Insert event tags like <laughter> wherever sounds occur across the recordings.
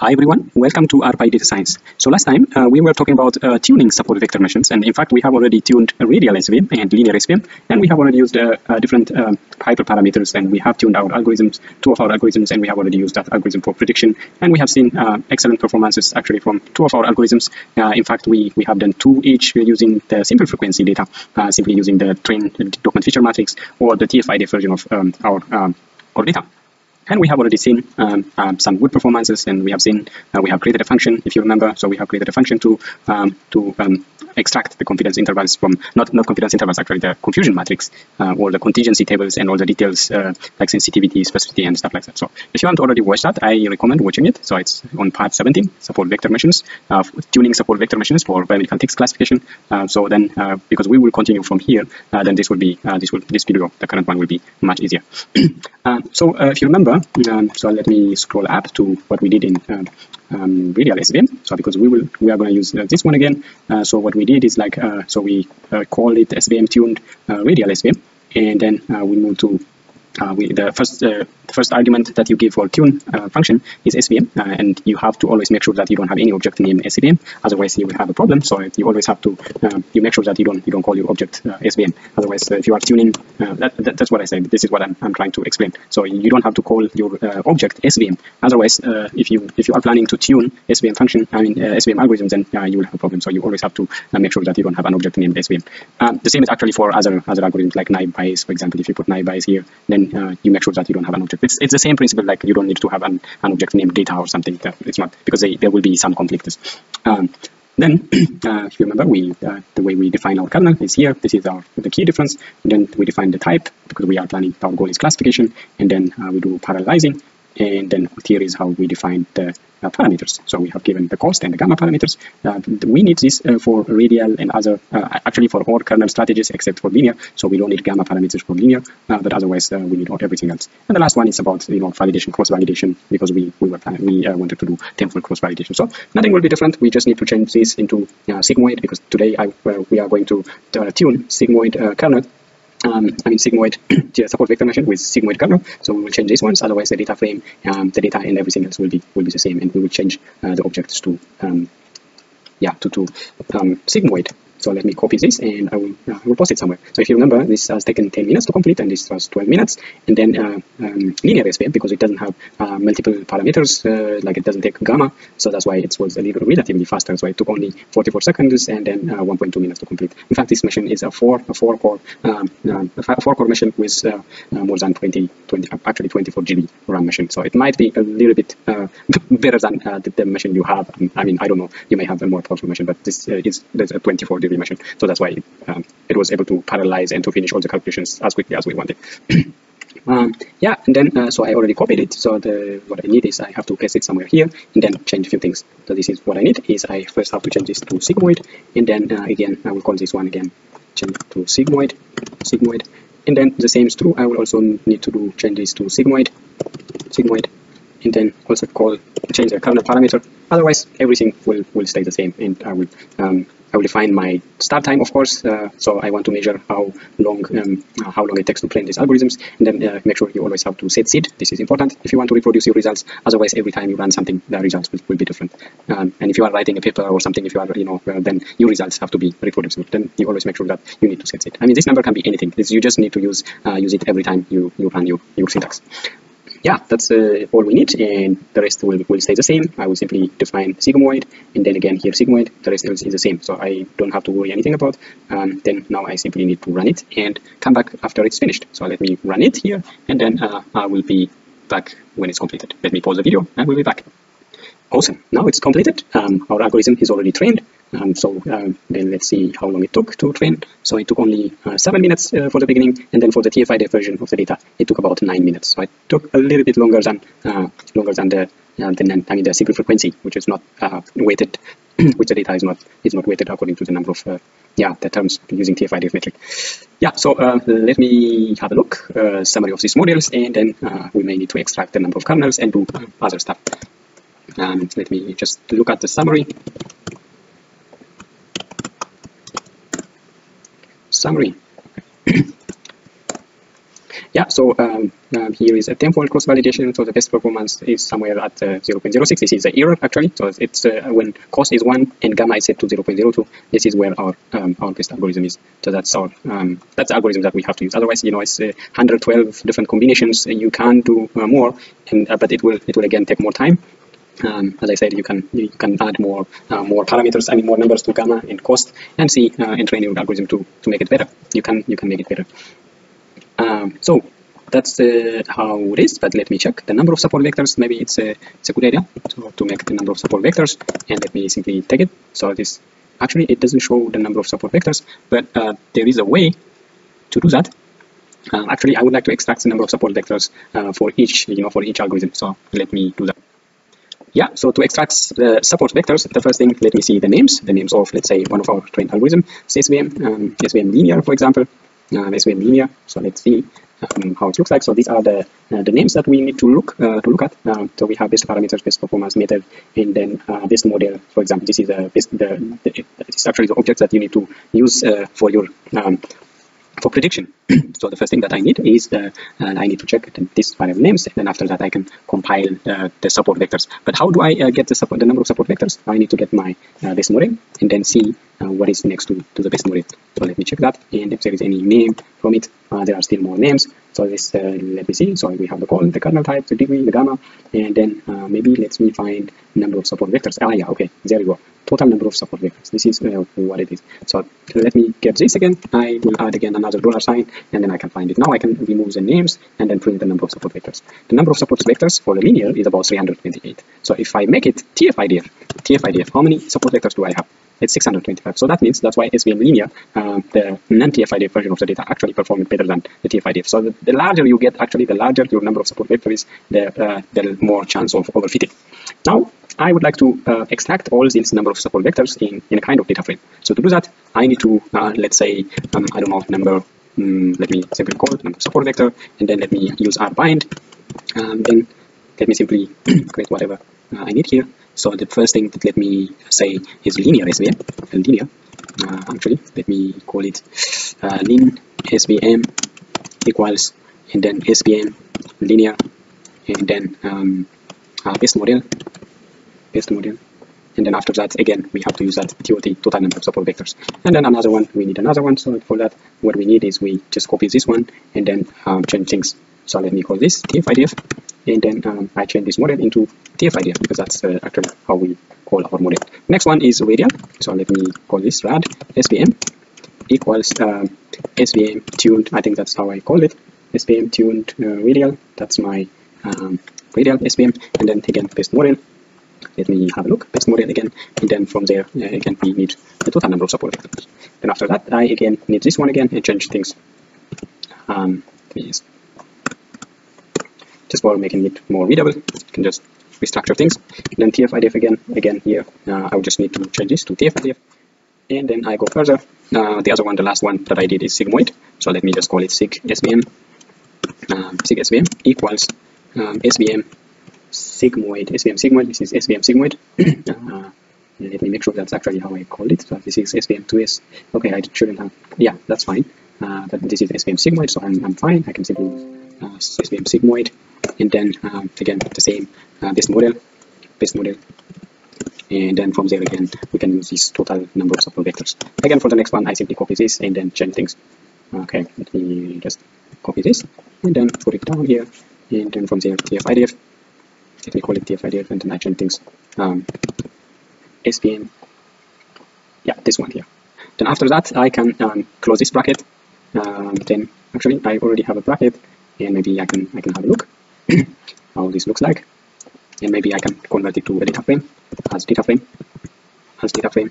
Hi everyone, welcome to RPy Data Science. So last time uh, we were talking about uh, tuning support vector machines and in fact we have already tuned radial SVM and linear SVM and we have already used uh, uh different uh, hyperparameters and we have tuned our algorithms, two of our algorithms and we have already used that algorithm for prediction and we have seen uh, excellent performances actually from two of our algorithms. in fact we, we have done two each using the simple frequency data, simply using the train document feature matrix or the TF-IDF version of um, our, um, our data. And we have already seen um, um, some good performances, and we have seen uh, we have created a function, if you remember. So we have created a function to um, to um, extract the confidence intervals from not not confidence intervals actually the confusion matrix uh, or the contingency tables and all the details uh, like sensitivity, specificity, and stuff like that. So if you want to already watch that, I recommend watching it. So it's on part 17, support vector machines, uh, tuning support vector machines for biomedical text classification. Uh, so then because we will continue from here, then this will be this will this video the current one will be much easier. <clears throat> so if you remember um, so let me scroll up to what we did in um, um, radial SVM. So because we will, we are going to use uh, this one again. Uh, so what we did is like, uh, so we uh, call it SVM tuned uh, radial SVM, and then uh, we move to uh, we, the first uh, first argument that you give for tune uh, function is SVM, uh, and you have to always make sure that you don't have any object named SVM. Otherwise, you will have a problem. So you always have to um, you make sure that you don't you don't call your object uh, SVM. Otherwise, uh, if you are tuning, that, that, that's what I said. This is what I'm, I'm trying to explain. So you don't have to call your object SVM. Otherwise, if you if you are planning to tune SVM function, I mean SVM algorithms, then you will have a problem. So you always have to make sure that you don't have an object named SVM. The same is actually for other other algorithms like naive Bayes, for example. If you put naive Bayes here, then uh, you make sure that you don't have an object. It's, it's the same principle, like you don't need to have an, an object named data or something. That it's not because they, there will be some conflicts. Um, then, <clears throat> uh, if you remember, we uh, the way we define our kernel is here. This is our the key difference. then we define the type because we are planning. Our goal is classification, and then uh, we do parallelizing, and then here is how we define the uh, parameters. So we have given the cost and the gamma parameters. Uh, we need this uh, for radial and other, uh, actually for all kernel strategies except for linear. So we don't need gamma parameters for linear, uh, but otherwise uh, we need everything else. And the last one is about you know validation, cross validation, because we we were we wanted to do tenfold cross validation. So nothing will be different. We just need to change this into sigmoid because today I we are going to tune sigmoid kernel um, I mean sigmoid <clears throat> support vector machine with sigmoid kernel. So we will change these ones. Otherwise, the data frame, um, the data, and everything else will be will be the same, and we will change uh, the objects to um, yeah to to um, sigmoid so let me copy this and I will, uh, post it somewhere. So if you remember, this has taken 10 minutes to complete and this was 12 minutes. And then uh, um, linear SVM, because it doesn't have uh, multiple parameters, uh, like it doesn't take gamma. So that's why it was a little relatively faster. So it took only 44 seconds and then uh, 1.2 minutes to complete. In fact, this machine is a four, a four core, um, uh, a four core machine with more than 20, 20, actually 24 GB RAM machine. So it might be a little bit <laughs> better than the, the, machine you have. I mean, I don't know, you may have a more powerful machine, but this is a 24 Machine. So that's why um, it was able to parallelize and to finish all the calculations as quickly as we wanted. <clears throat> um, yeah, and then uh, so I already copied it. So the what I need is I have to paste it somewhere here and then change a few things. So this is what I need is I first have to change this to sigmoid and then uh, again I will call this one again change to sigmoid, sigmoid, and then the same is true. I will also need to do change this to sigmoid, sigmoid, and then also call change the kernel parameter. Otherwise, everything will will stay the same, and I will um, I will define my start time, of course. Uh, so I want to measure how long um, how long it takes to train these algorithms, and then uh, make sure you always have to set seed. This is important if you want to reproduce your results. Otherwise, every time you run something, the results will, will be different. Um, and if you are writing a paper or something, if you are, you know, uh, then your results have to be reproducible. Then you always make sure that you need to set seed. I mean, this number can be anything. This, you just need to use uh, use it every time you you run your your syntax yeah, that's uh, all we need, and the rest will, will stay the same. I will simply define sigmoid, and then again here sigmoid, the rest is the same. So I don't have to worry anything about. Um, then now I simply need to run it and come back after it's finished. So let me run it here, and then uh, I will be back when it's completed. Let me pause the video, and we'll be back. Awesome, now it's completed. Um, our algorithm is already trained. Um, so uh, then let's see how long it took to train. So it took only uh, seven minutes uh, for the beginning, and then for the TF-IDF version of the data, it took about nine minutes. So it took a little bit longer than uh, longer than the uh, I mean the single frequency, which is not uh, weighted, <clears throat> which the data is not is not weighted according to the number of yeah the terms using TF-IDF metric. Yeah, so let me have a look summary of these models, and then we may need to extract the number of kernels and do other stuff. Um, let me just look at the summary. Summary. <coughs> yeah, so um, um, here is a tenfold cross validation. So the best performance is somewhere at uh, 0.06. This is the error actually. So it's uh, when cost is one and gamma is set to 0.02. This is where our um, our best algorithm is. So that's our um, that's the algorithm that we have to use. Otherwise, you know, it's uh, 112 different combinations. You can do uh, more, and uh, but it will it will again take more time. Um, as I said, you can you can add more uh, more parameters, I mean more numbers to gamma and cost, and see uh, and train your algorithm to to make it better. You can you can make it better. Um, so that's uh, how it is, but let me check the number of support vectors. Maybe it's a, it's a good idea so to make the number of support vectors, and let me simply take it. So this actually it doesn't show the number of support vectors, but uh, there is a way to do that. Uh, actually, I would like to extract the number of support vectors uh, for each, you know, for each algorithm. So let me do that. Yeah, so to extract the support vectors, the first thing, let me see the names, the names of, let's say, one of our trained algorithm, SVM, um, SVM linear, for example, uh, SVM linear. So let's see um, how it looks like. So these are the uh, the names that we need to look uh, to look at. Um, so we have best parameters, best performance method, and then uh, model. For example, this is a best the, the this actually the objects that you need to use uh, for your um, for prediction. So the first thing that I need is the, uh, I need to check this variable names, and then after that I can compile uh, the support vectors. But how do I uh, get the support, the number of support vectors? I need to get my best model and then see what is next to, to the best model. So let me check that, and if there is any name from it, there are still more names. So this, let me see. So we have the call, the kernel type, the degree, the gamma, and then maybe let me find number of support vectors. Ah, yeah, okay, there you go total number of support vectors. This is uh, what it is. So let me get this again. I will add again another dollar sign and then I can find it. Now I can remove the names and then print the number of support vectors. The number of support vectors for the linear is about 328. So if I make it TF-IDF, TF-IDF, how many support vectors do I have? It's 625. So that means that's why SVM linear, uh, the non-TF-IDF version of the data actually performed better than the TF-IDF. So the, the, larger you get, actually, the larger your number of support vectors, the, uh, the more chance of overfitting. Now, I would like to uh, extract all these number of support vectors in, in a kind of data frame. So to do that, I need to, uh, let's say, um, I don't know, number, um, let me simply call support vector, and then let me use rbind, um, then let me simply <clears throat> create whatever uh, I need here. So the first thing that let me say is linear SVM, linear, uh, actually, let me call it uh, lin SVM equals, and then SVM linear, and then um, uh, best model paste model and then after that again we have to use that TOT total number of support vectors. And then another one we need another one. So for that what we need is we just copy this one and then um, change things. So let me call this TF-IDF and then um, I change this model into TF-IDF because that's uh, actually how we call our model. Next one is radial. So let me call this rad SVM equals SVM tuned. I think that's how I call it. SVM tuned uh, radial. That's my um, radial SVM and then again paste model let me have a look. Best model again. And then from there uh, again we need the total number of support vectors then after that I again need this one again and change things. Um, please just for making it more readable you can just restructure things. And then TF-IDF again again here. Uh, I would just need to change this to TF-IDF and then I go further. Uh, the other one the last one that I did is sigmoid. So let me just call it sig svm um, sig svm equals um, svm sigmoid, SVM sigmoid, this is SVM sigmoid. <clears throat> uh, let me make sure that's actually how I called it. So this is SVM2S. Okay, I shouldn't have, yeah, that's fine. Uh, that this is SVM sigmoid, so I'm, I'm fine. I can simply uh, SVM sigmoid. And then um, again, the same, uh, this model, this model. And then from there again, we can use this total number of support vectors. Again, for the next one, I simply copy this and then change things. Okay, let me just copy this and then put it down here. And then from there, TF-IDF let me call it TF-IDF and change things. Um, SVM, yeah, this one here. Then after that, I can um, close this bracket. Um, then actually, I already have a bracket, and maybe I can I can have a look <clears throat> how this looks like, and maybe I can convert it to a data frame as data frame as data frame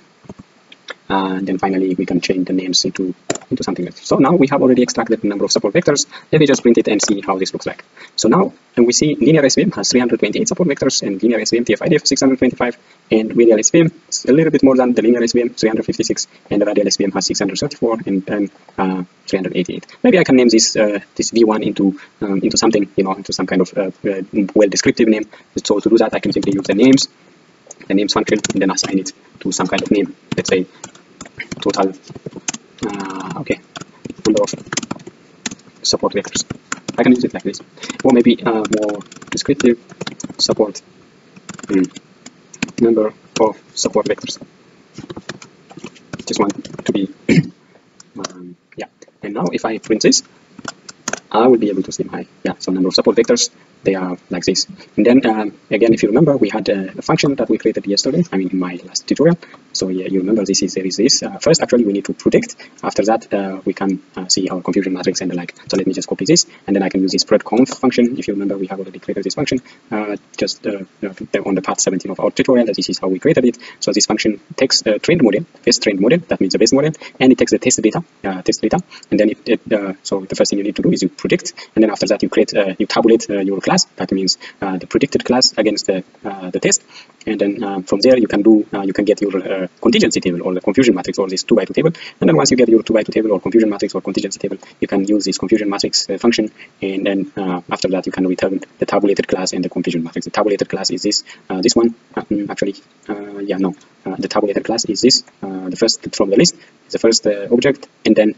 and then finally we can change the names into into something else. So now we have already extracted the number of support vectors. Let me just print it and see how this looks like. So now and we see linear SVM has 328 support vectors and linear SVM TF-IDF 625 and radial SVM is a little bit more than the linear SVM 356 and the radial SVM has 634 and then uh, 388. Maybe I can name this uh, this V1 into um, into something you know into some kind of uh, uh well descriptive name. So to do that I can simply use the names the names function and then assign it to some kind of name. Let's say total uh, okay number of support vectors I can use it like this, or maybe uh, more descriptive support mm, number of support vectors. Just want to be <clears throat> um, yeah. And now if I print this, I will be able to see my yeah so number of support vectors they are like this. And then um, again, if you remember, we had a, a, function that we created yesterday, I mean in my last tutorial. So yeah, you remember this is there is this. Uh, first, actually, we need to predict. After that, uh, we can uh, see our confusion matrix and the like. So let me just copy this, and then I can use this spread conf function. If you remember, we have already created this function uh, just uh, on the part 17 of our tutorial. This is how we created it. So this function takes a trained model, best trained model, that means the base model, and it takes the test data, uh, test data, and then it, it so the first thing you need to do is you predict, and then after that you create, you tabulate your class. That means uh, the predicted class against the uh, the test, and then uh, from there you can do you can get your contingency table or the confusion matrix or this two by two table, and then once you get your two by two table or confusion matrix or contingency table, you can use this confusion matrix uh, function, and then uh, after that you can return the tabulated class and the confusion matrix. The tabulated class is this uh, this one mm, actually yeah no the tabulated class is this the first from the list is the first object, and then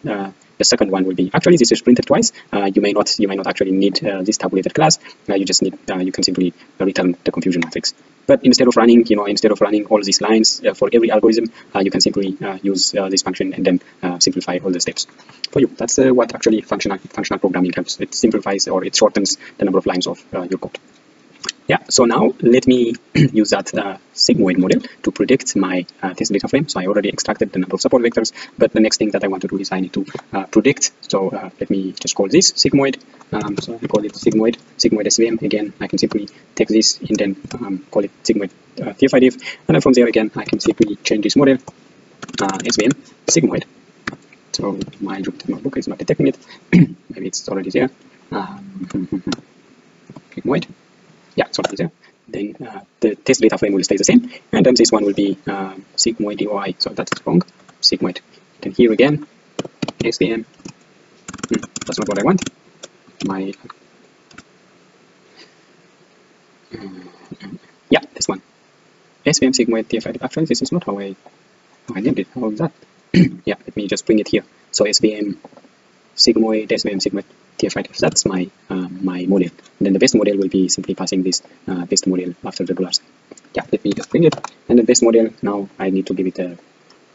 the second one will be actually this is printed twice. Uh, you may not you may not actually need uh, this tabulated class. Uh, you just need you can simply return the confusion matrix. But instead of running, you know, instead of running all these lines uh, for every algorithm, uh, you can simply uh, use this function and then simplify all the steps for you. That's what actually functional functional programming helps. It simplifies or it shortens the number of lines of your code yeah so now let me <clears throat> use that uh, sigmoid model to predict my uh, test data frame. So I already extracted the number of support vectors but the next thing that I want to do is I need to uh, predict. So uh, let me just call this sigmoid. Um, so I call it sigmoid sigmoid SVM again I can simply take this and then um, call it sigmoid uh, TF-IDF and then from there again I can simply change this model uh, SVM sigmoid. So my notebook is not detecting it. <clears throat> Maybe it's already there. Um, <laughs> sigmoid yeah, so there. Then uh, the test data frame will stay the same, and then this one will be uh, sigmoid DOI. So that's wrong. Sigmoid. Then here again, SVM. Hmm, that's not what I want. My uh, yeah, this one. SVM sigmoid TF-IDF. Actually, this is not how I how I named it. How is that? <clears throat> yeah, let me just bring it here. So SVM sigmoid SVM sigmoid TF-IDF. That's my uh, my model. Then the best model will be simply passing this uh, best model after regular sign. Yeah, let me just bring it. And the best model now I need to give it a,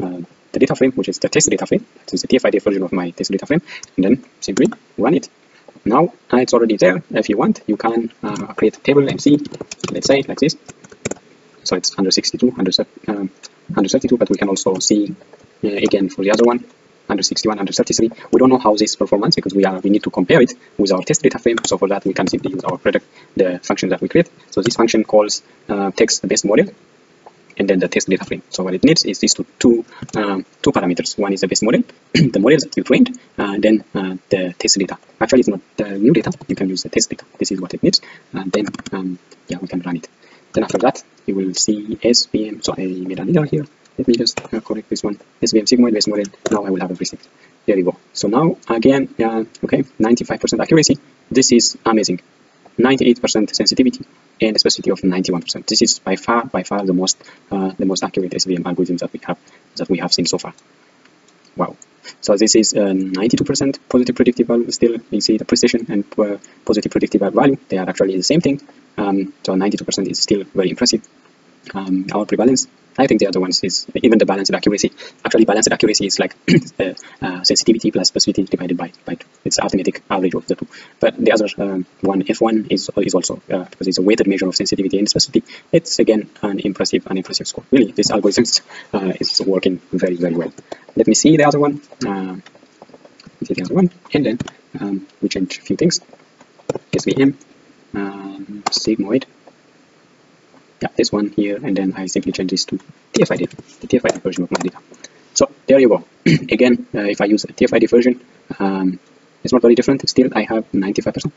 uh, the data frame, which is the test data frame. This is the TF-IDF version of my test data frame. And then simply run it. Now it's already there. If you want, you can uh, create a table and see. Let's say like this. So it's 162, 100, um, 132, but we can also see uh, again for the other one under 61, under 33. We don't know how this performance because we are we need to compare it with our test data frame. So for that we can simply use our product, the function that we create. So this function calls uh, takes the best model and then the test data frame. So what it needs is these two two, um, two parameters. One is the base model, <clears throat> the model that you trained, uh, then uh, the test data. Actually, it's not the new data. You can use the test data. This is what it needs, and then um, yeah, we can run it. Then after that, you will see SVM. So I made an error here let me just uh, correct this one. SVM sigmoid base model now I will have everything there you go. So now again uh, okay 95% accuracy. This is amazing. 98% sensitivity and a specificity of 91% this is by far by far the most uh, the most accurate SVM algorithm that we have that we have seen so far. Wow. So this is 92% uh, positive predictive value still you see the precision and uh, positive predictive value. They are actually the same thing. Um, so 92% is still very impressive um, our prevalence I think the other ones is even the balanced accuracy. Actually, balanced accuracy is like <clears throat> uh, uh, sensitivity plus specificity divided by by two. It's arithmetic average of the two. But the other um, one, F1, is is also uh, because it's a weighted measure of sensitivity and specificity. It's again an impressive, an impressive score. Really, this algorithm uh, is working very, very well. Let me see the other one. Uh, see the other one, and then um, we change a few things. SVM, um, sigmoid yeah, this one here, and then I simply change this to TF-IDF, the TF-IDF version of my data. So there you go. <clears throat> Again, uh, if I use a TF-IDF version, um, it's not very different. Still, I have 95%.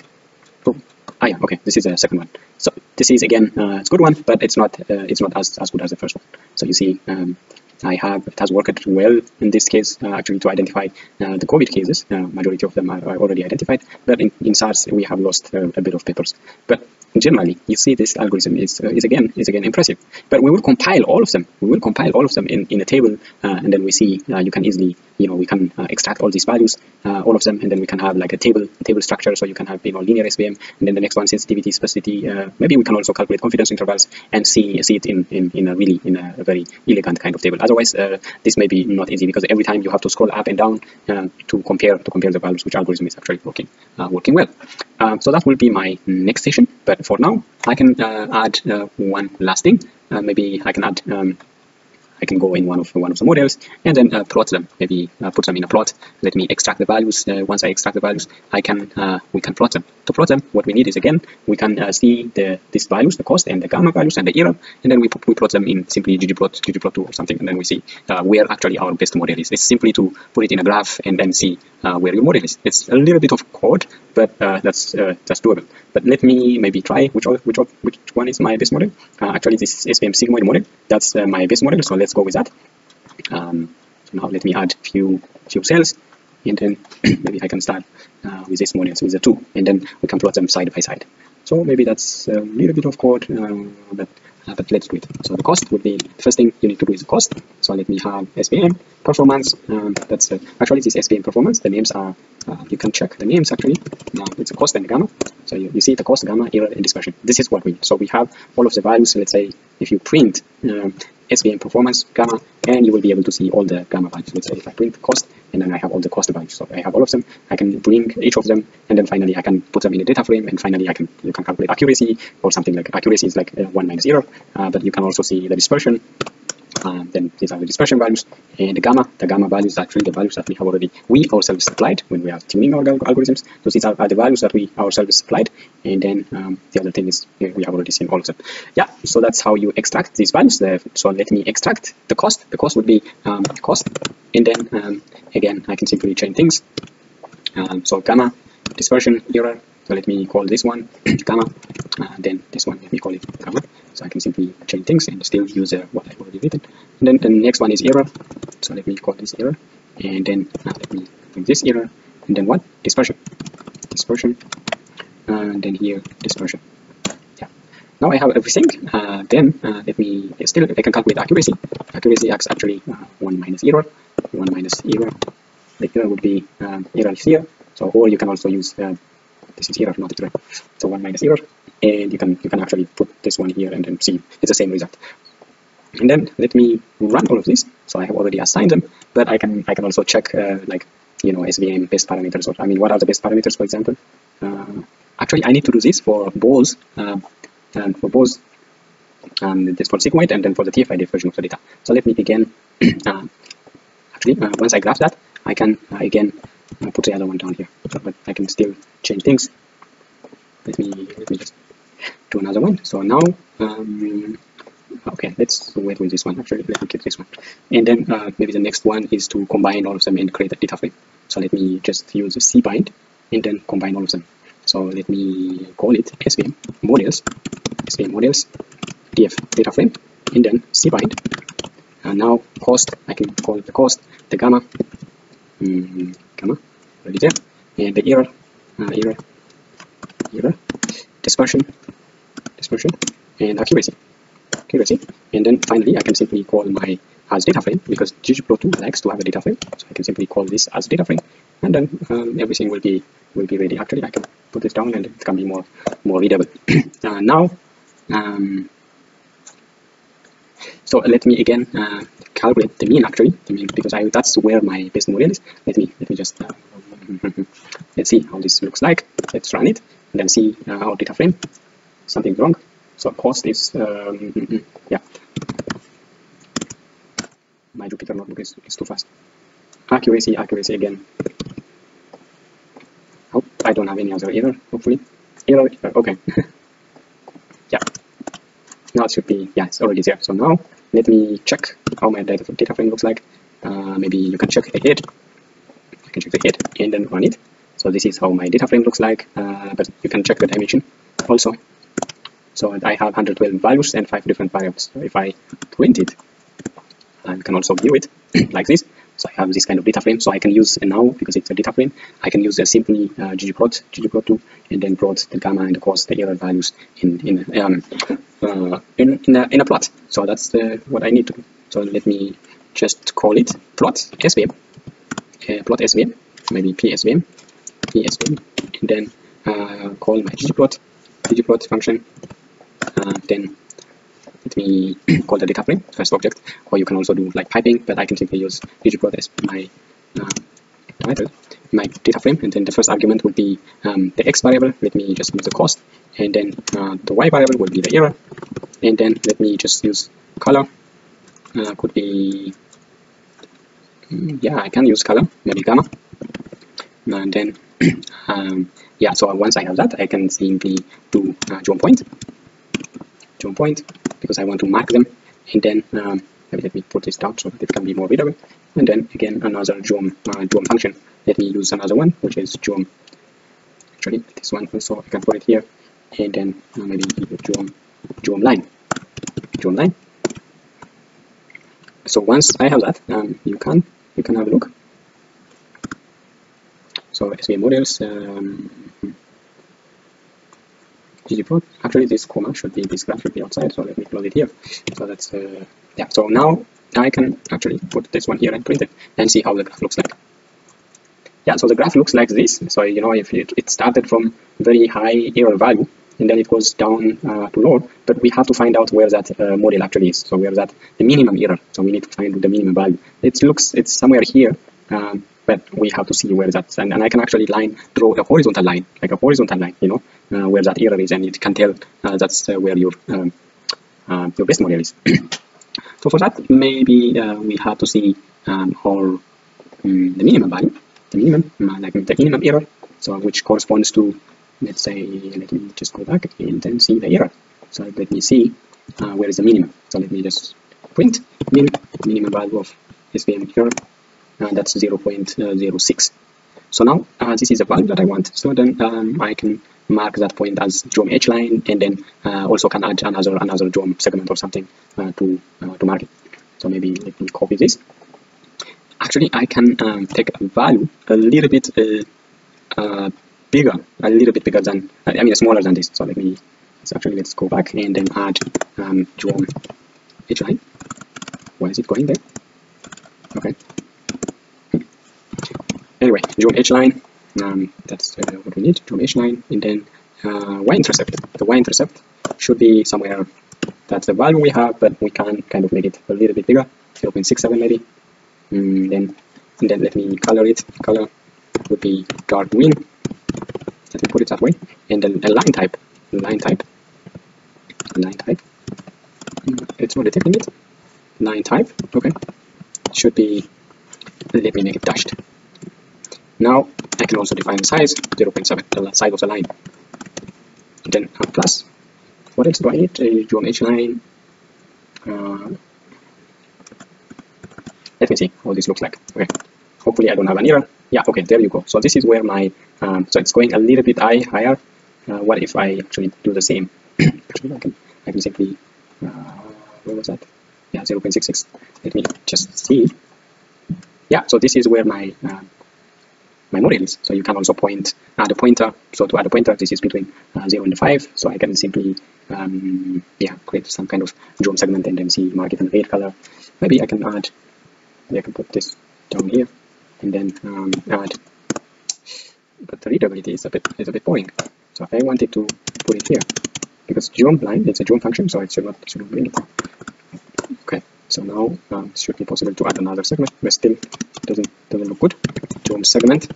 Oh, ah, yeah, okay. This is the second one. So this is again, uh, it's a good one, but it's not, uh, it's not as as good as the first one. So you see, um, I have it has worked well in this case uh, actually to identify uh, the COVID cases. Uh, majority of them are, are, already identified, but in, in SARS we have lost uh, a bit of papers. But generally, you see this algorithm is uh, is again is again impressive. But we will compile all of them. We will compile all of them in in a table, uh, and then we see you can easily you know we can uh, extract all these values uh, all of them and then we can have like a table a table structure so you can have you know linear SVM and then the next one sensitivity specificity uh, maybe we can also calculate confidence intervals and see see it in in, in a really in a very elegant kind of table otherwise uh, this may be not easy because every time you have to scroll up and down uh, to compare to compare the values which algorithm is actually working uh, working well. So that will be my next session. But for now I can add one last thing. Maybe I can add um, I can go in one of one of the models and then uh, plot them. Maybe uh, put them in a plot. Let me extract the values. Uh, once I extract the values, I can uh, we can plot them. To plot them, what we need is again we can uh, see the these values, the cost and the gamma values and the error, and then we we plot them in simply ggplot ggplot2 or something, and then we see where actually our best model is. It's simply to put it in a graph and then see where your model is. It's a little bit of code, but that's that's doable. But let me maybe try which which which one is my best model. actually, this SVM sigmoid model. That's my best model. So let's go with that. Um, so now let me add few few cells and then <clears throat> maybe I can start uh, with this model, so with the two, and then we can plot them side by side. So maybe that's a little bit of code, uh, but uh, but let's do it. So the cost would be the first thing you need to do is the cost. So let me have SVM performance. Um, that's uh, actually this SVM performance. The names are uh, you can check the names actually. Now it's a cost and gamma. So you, you see the cost, gamma, error, and dispersion. This is what we. So we have all of the values. Let's say if you print um, SVM performance gamma, and you will be able to see all the gamma values. Let's say if I print cost, and then I have all the cost values. So I have all of them. I can bring each of them, and then finally I can put them in a data frame, and finally I can you can calculate accuracy or something like accuracy is like uh, one minus zero, uh, but you can also see the dispersion um, then these are the dispersion values. And the gamma the gamma values are actually the values that we have already we ourselves supplied when we are tuning our algorithms. So these are, are the values that we ourselves supplied. And then um, the other thing is we have already seen all of them. Yeah so that's how you extract these values there. So let me extract the cost. The cost would be um, cost. And then um, again I can simply change things. Um, so gamma dispersion error. So let me call this one <clears throat> gamma. Uh, then this one let me call it gamma so I can simply change things and still use uh, what I've already written. And then the next one is error. So let me call this error. And then uh, let me bring this error. And then what? Dispersion. Dispersion. Uh, and then here dispersion. Yeah. Now I have everything. Uh, then uh, let me still I can calculate accuracy. Accuracy acts actually 1 minus error. 1 minus error. The error would be um, error here. So or you can also use this is error not error so 1 minus error and you can you can actually put this one here and then see. It's the same result. And then let me run all of this so I have already assigned them but I can I can also check uh, like you know SVM best parameters or I mean what are the best parameters for example? Uh, actually I need to do this for Bose uh, and for Bose um, this for sigmoid and then for the TF-IDF version of the data. So let me again <clears throat> uh, actually uh, once I graph that I can again I'll put the other one down here but I can still change things. Let me let me just do another one. So now um, okay let's wait with this one actually. Let me keep this one. And then uh, maybe the next one is to combine all of them and create a data frame. So let me just use a cbind and then combine all of them. So let me call it svm models svm models df data frame and then cbind and now cost i can call the cost the gamma. Um, already there and the error uh, error error dispersion. Dispersion. And accuracy. Accuracy. And then finally I can simply call my as data frame because ggplot2 likes to have a data frame so I can simply call this as data frame. And then um, everything will be will be ready. Actually I can put this down and it can be more more readable. <clears throat> Uh, now um, so let me again uh, calculate the mean actually. The mean because I that's where my best model is. Let me let me just uh, <laughs> let's see how this looks like. Let's run it and then see uh, our data frame. Something wrong. So cost is um, <laughs> yeah. My Jupyter notebook is, is too fast. Accuracy accuracy again. Oh I don't have any other error hopefully. Error, error okay. <laughs> Yeah now it should be yeah it's already there. So now let me check how my data, data frame looks like. Uh, maybe you can check the head I can check the head and then run it. So this is how my data frame looks like uh, but you can check the dimension also. So I have 112 values and five different variables. So if I print it I can also view it <clears throat> like this so I have this kind of data frame. So I can use now because it's a data frame. I can use a simply uh, ggplot ggplot2 and then plot the gamma and the cost the error values in in um, uh, in, in, a, in a plot. So that's what I need to do. So let me just call it plot svm uh, plot SVM, maybe PSVM, PSVM, and then uh, call my ggplot, ggplot function, uh, then me call the data frame first object, or you can also do like piping, but I can simply use ggplot as my uh, title, my data frame, and then the first argument would be um, the x variable. Let me just use the cost, and then uh, the y variable will be the error, and then let me just use color. Uh, could be mm, yeah, I can use color, maybe gamma, and then <clears throat> um, yeah. So once I have that, I can simply do uh, geom point, geom point, because I want to mark them, and then um, let me put this down so that it can be more readable. And then again another geom uh, function. Let me use another one which is geom actually this one also I can put it here. And then uh, maybe geom geom line. Geom line. So once I have that um, you can you can have a look. So SVM models um, ggplot actually this comma should be this graph should be outside so let me close it here. So that's uh, yeah so now I can actually put this one here and print it and see how the graph looks like. Yeah so the graph looks like this. So you know if it, it started from very high error value and then it goes down uh, to low but we have to find out where that uh, model actually is. So where that the minimum error. So we need to find the minimum value. It looks it's somewhere here um, but we have to see where that's and, and I can actually line draw a horizontal line like a horizontal line you know uh, where that error is and it can tell uh, that's uh, where your um, uh, your best model is. <clears throat> So for that maybe we have to see um, our um, the minimum value the minimum like the minimum error so which corresponds to let's say let me just go back and then see the error. So let me see uh, where is the minimum. So let me just print min minimum value of SVM error that's 0.06 so now uh, this is a value that I want. So then um, I can mark that point as geom h line and then uh, also can add another another geom segment or something uh, to uh, to mark it. So maybe let me copy this. Actually I can um, take a value a little bit uh, uh, bigger a little bit bigger than I mean smaller than this. So let me let's actually let's go back and then add um, geom h line. Why is it going there? Okay anyway geom h line um, that's uh, what we need. Geom h line and then uh, y-intercept the y-intercept should be somewhere. That's the value we have but we can kind of make it a little bit bigger 0.67 maybe. Mm, then and then let me color it. Color would be dark green. Let me put it that way. And then a line type. Line type. Line type. It's not detecting it. Line type. Okay. Should be let me make it dashed now I can also define the size 0.7, the size of the line. And then uh, plus, what else do I need? A geom line. Uh, let me see how this looks like. Okay, hopefully I don't have an error. Yeah, okay, there you go. So this is where my, um, so it's going a little bit high, higher. Uh, what if I actually do the same? <coughs> actually, I can, I can simply, uh, where was that? Yeah, 0.66. Let me just see. Yeah, so this is where my uh, my models. So you can also point add a pointer. So to add a pointer, this is between uh, 0 and 5. So I can simply um, yeah create some kind of geom segment and then see mark it in red color. Maybe I can add, I can put this down here and then um, add, but the readability is a bit is a bit boring. So I wanted to put it here because geom line is a geom function, so it should not should not it. Okay, so now it should be possible to add another segment, but still doesn't doesn't look good. Geom segment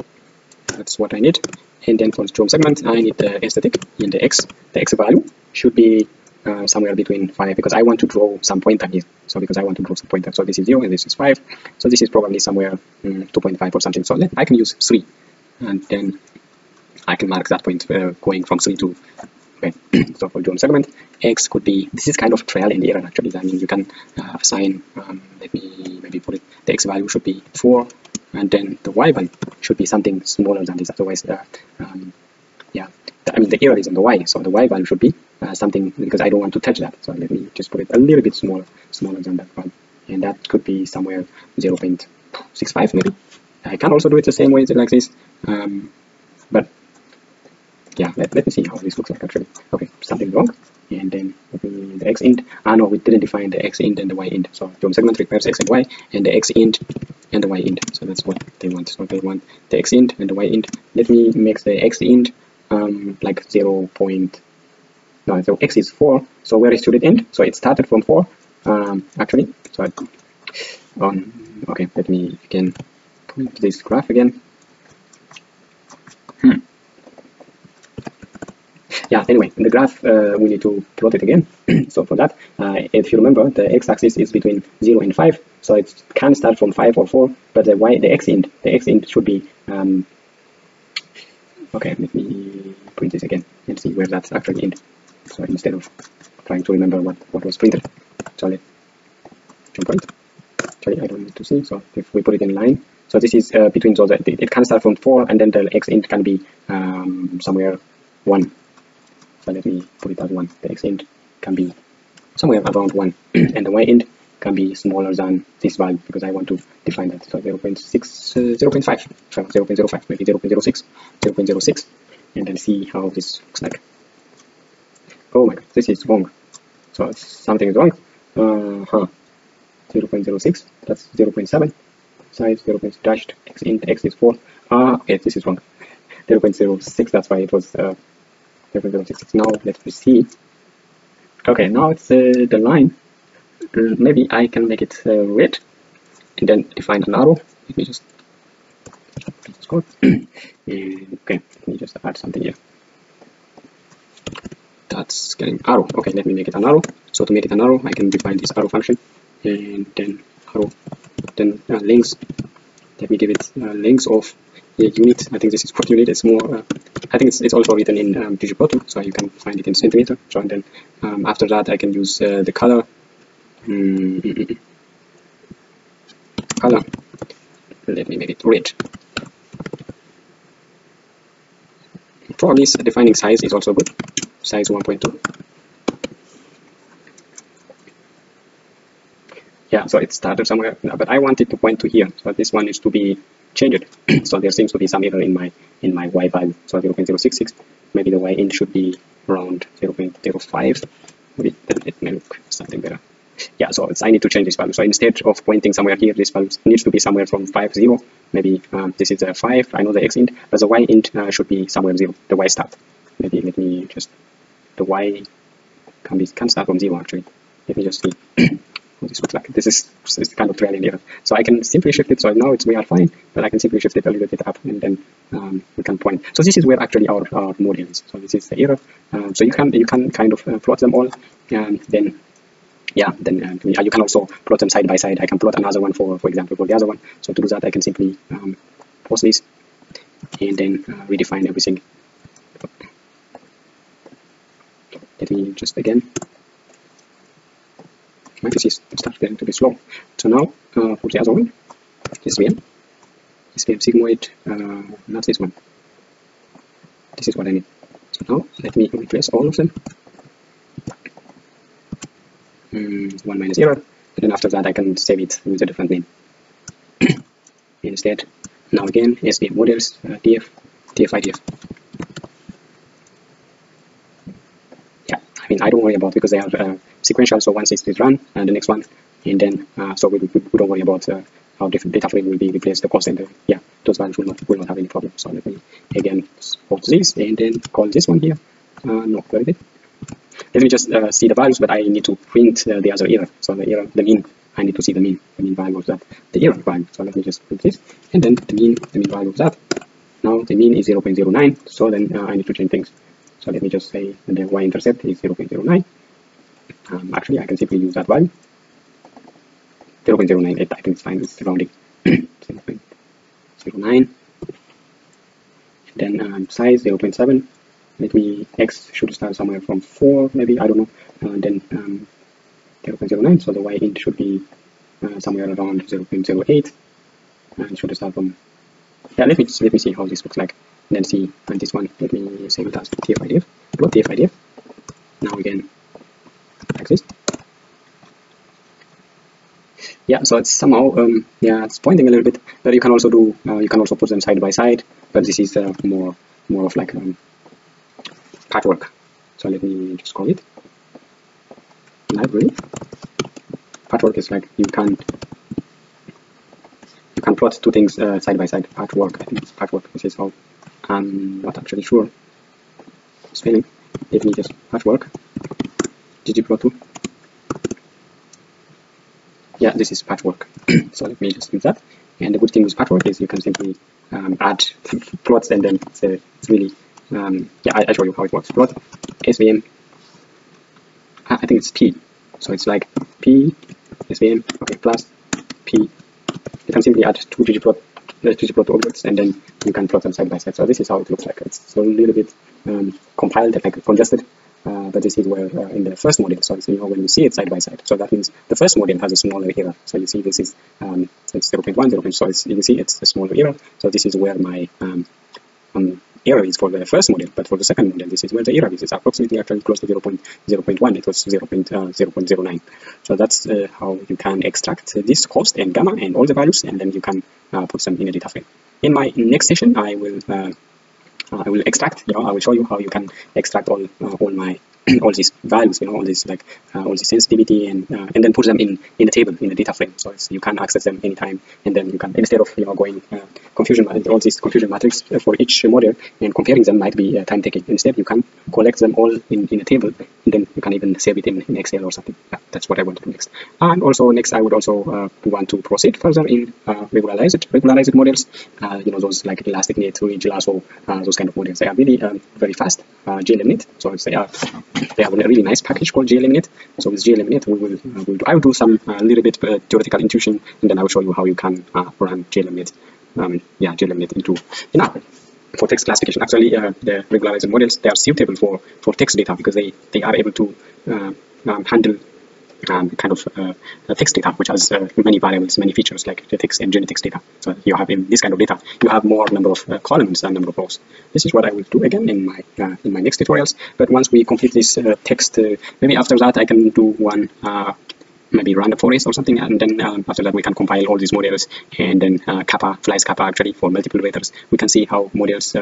that's what I need. And then for the geom segment I need the aesthetic in the x. The x value should be uh, somewhere between 5 because I want to draw some pointer here. So because I want to draw some pointer. So this is 0 and this is 5 so this is probably somewhere um, 2.5 or something. So let, I can use 3 and then I can mark that point uh, going from 3 to so for geom segment x could be this is kind of trial and error actually. I mean you can uh, assign um, let me maybe put it the x value should be 4 and then the y value should be something smaller than this. Otherwise the um, yeah. I mean the error is on the y so the y value should be uh, something because I don't want to touch that. So let me just put it a little bit smaller smaller than that one. And that could be somewhere 0.65 maybe. I can also do it the same way like this um, but yeah let, let me see how this looks like actually okay something wrong and then the x int ah no we didn't define the x int and the y int so geom segment requires x and y and the x int and the y int. So that's what they want. So they want the x int and the y int. Let me make the x int um, like 0. Point, no, so x is 4. So where is should it end? So it started from 4 um, actually. So um, okay, let me again point this graph again. Hmm. Yeah, anyway, in the graph, uh, we need to plot it again. <clears throat> so for that, uh, if you remember, the x-axis is between 0 and 5, so it can start from 5 or 4, but the y, the x-int, the x-int should be, um, okay, let me print this again and see where that's actually in. So instead of trying to remember what, what was printed, sorry, geom point. Actually, I don't need to see, so if we put it in line, so this is uh, between, that it, it, can start from 4, and then the x-int can be um, somewhere 1. So let me put it as 1. The x-int can be somewhere around 1, <clears throat> and the y-int can be smaller than this value because I want to define that. So 0 0.6, uh, 0 0.5, 0 0.05, maybe 0 0.06, 0 0.06, and then see how this looks like. Oh my god, this is wrong. So something is wrong. Uh huh. 0 0.06, that's 0 0.7, size 0 0.6 dashed, x int, x is 4. Ah, okay, this is wrong. <laughs> 0 0.06, that's why it was uh, 0 0.06. Now let's see. Okay, now it's uh, the line maybe I can make it uh, red and then define an arrow. Let me just <clears throat> okay, let me just add something here. That's getting arrow. Okay, let me make it an arrow. So to make it an arrow, I can define this arrow function and then arrow, then uh, links. Let me give it uh, links of unit. I think this is what unit. It's more. Uh, I think it's, it's also written in um, ggplot, so you can find it in centimeter. So and then um, after that, I can use uh, the color mm, color let me make it red for this defining size is also good size 1.2 yeah so it started somewhere but I wanted to point to here so this one is to be changed <clears throat> so there seems to be some error in my in my y value so 0.066 maybe the y int should be around 0.05 maybe it may look something better yeah, so I need to change this value. So instead of pointing somewhere here, this value needs to be somewhere from 5, 0. Maybe um, this is a 5, I know the x int, but the y int uh, should be somewhere 0, the y start. Maybe let me just, the y can, be, can start from 0 actually. Let me just see <clears throat> this looks like. This is, this is kind of and error. So I can simply shift it, so now it's we are fine, but I can simply shift it a little bit up and then um, we can point. So this is where actually our, our model is. So this is the error. Um, so you can you can kind of uh, plot them all and then yeah, then uh, you can also plot them side by side. I can plot another one for, for example, for the other one. So to do that, I can simply um, pause this and then uh, redefine everything. Let me just again. My PC is starting to be slow. So now uh, for the other one, this VM, this VM sigmoid, uh, not this one. This is what I need. So now let me replace all of them. Um, 1 minus 0 and then after that I can save it with a different name. <clears throat> Instead now again SVM models uh, df df idf yeah I mean I don't worry about it because they are uh, sequential so once it's run and the next one and then uh, so we, we, we, don't worry about uh, how different data frame will be replaced the cost and the, yeah those values will not will not have any problem so let me again support this and then call this one here uh, no where is it let me just uh, see the values, but I need to print uh, the other error. So the error, the mean, I need to see the mean, the mean value of that, the error value. So let me just print this, and then the mean, the mean value of that. Now the mean is 0.09, so then uh, I need to change things. So let me just say the y-intercept is 0.09. Um, actually, I can simply use that value. 0.098, I think it's fine, it's rounding. <clears throat> 0.09. Then um, size 0.7 Let me, x should start somewhere from 4 maybe I don't know uh, then um, 0.09 so the y int should be uh, somewhere around 0.08 and should start from yeah let me let me see how this looks like and then see and this one let me save it as tf plot tf now again this yeah so it's somehow um, yeah it's pointing a little bit but you can also do uh, you can also put them side by side but this is uh, more more of like um, patchwork. So let me just call it library. Patchwork is like you can't you can plot two things uh, side by side. Patchwork, I think it's patchwork. This is how I'm not actually sure. Spelling. Let me just patchwork. Ggplot2. Yeah, this is patchwork. <clears throat> so let me just use that. And the good thing with patchwork is you can simply um, add plots and then it's, uh, it's really um, yeah I, I show you how it works. Plot svm. I think it's p. So it's like p svm okay plus p you can simply add two ggplot uh, ggplot objects and then you can plot them side by side. So this is how it looks like. It's a little bit um, compiled and like congested, but this is where uh, in the first model. So you know when you see it side by side. So that means the first model has a smaller error. So you see this is um, it's 0 0.1, 0 0.1. So it's, you see it's a smaller error. So this is where my um, um, error is for the first model, but for the second model, this is where the error is. It's approximately actually close to 0 0.0.1. It was 0 uh, 0.09. So that's uh, how you can extract this cost and gamma and all the values, and then you can uh, put them in a data frame. In my next session, I will uh, I will extract. You know, I will show you how you can extract all uh, all my <clears throat> all these values, you know, all this like uh, all this sensitivity, and uh, and then put them in in a table in the data frame, so you can access them anytime, and then you can instead of you know going uh, confusion all these confusion matrix for each model and comparing them might be uh, time taking. Instead, you can collect them all in, in a table, and then you can even save it in, in Excel or something. Yeah, that's what I want to do next. And also next, I would also uh, want to proceed further in uh, regularized regularized models. you know, those like ElasticNet, Ridge, Lasso, those kind of models. They are really um, very fast. GLMNet, so they are they have a really nice package called GLMNet. So with GLMNet, we will, uh, we'll do, I will do some uh, little bit uh, theoretical intuition, and then I will show you how you can run GLMNet. Um, yeah, GLMNet into in R for text classification. Actually, uh, the regularized models they are suitable for for text data because they they are able to uh, um, handle um, kind of uh, text data, which has uh, many variables, many features like text and genetics data. So you have in this kind of data, you have more number of uh, columns than number of rows. This is what I will do again in my uh, in my next tutorials. But once we complete this uh, text, uh, maybe after that I can do one maybe random forest or something and then um, after that we can compile all these models and then kappa Fleiss kappa actually for multiple vectors we can see how models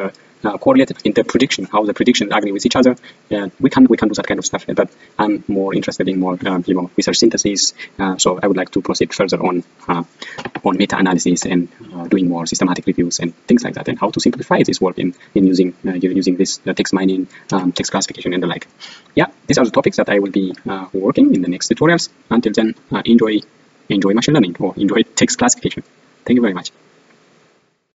uh, uh, correlate in the prediction how the predictions agree with each other we can we can do that kind of stuff. But I'm more interested in more um, you know research synthesis. Uh, so I would like to proceed further on uh, on meta-analysis and uh, doing more systematic reviews and things like that and how to simplify this work in, in using using this text mining um, text classification and the like. Yeah these are the topics that I will be working in the next tutorials. Until then enjoy enjoy machine learning or enjoy text classification. Thank you very much